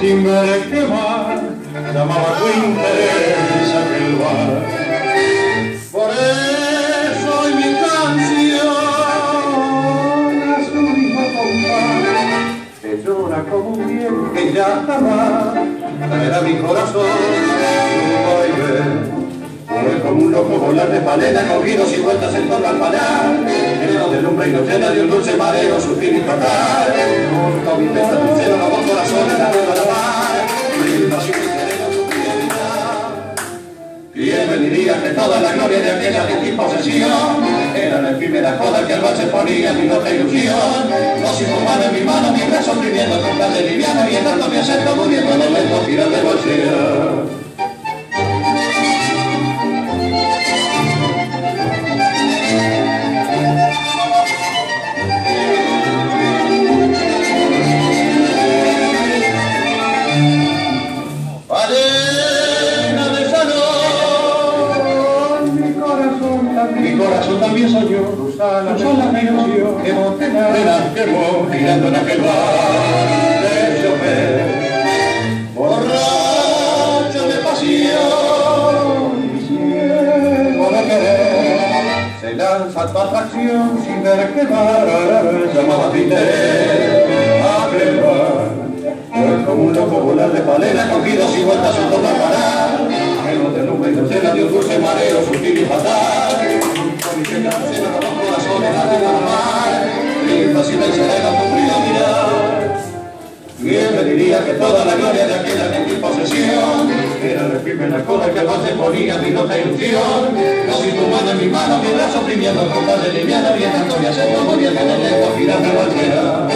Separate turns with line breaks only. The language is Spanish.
sin ver qué más llamaba tu interés aquel bar. Por eso hoy mi canción a su mismo compás que llora como un bien que ya jamás traerá mi corazón su baile. Como un loco volar de palena, cogidos y vueltas en torno al panal, lleno de lumbre y nos llena de un dulce mareo, sutil y fatal. Junto me que toda la gloria de aquella de posesión era la efímera joda que al bal se ponía mi loca ilusión? Hijos mano en mi mano, mi brazo oprimiendo con plan de liviano y entrando mi acento muriendo los lentos giras de bolsillo. Arena mi corazón también soñó, alas me ilusió, que montenar, que quemó, girando en aquel bar de chofer, borracho de pasión, y ciego de querer, se lanza tu atracción sin ver qué bar, llamaba tu interés, aquel bar. Fue como un loco volar de palera, cogidos y vueltas en torno al parar. Lleno de nube y de cena de un dulce mareo sutil y fatal. Mi la. ¿Quién me que toda la gloria de aquella posesión era el efímera cola que se ponía mi ilusión? Tu mano en mi mano, mi brazo con tal de liviana, viendo mi acento, muriendo en el lengua, girando cualquiera.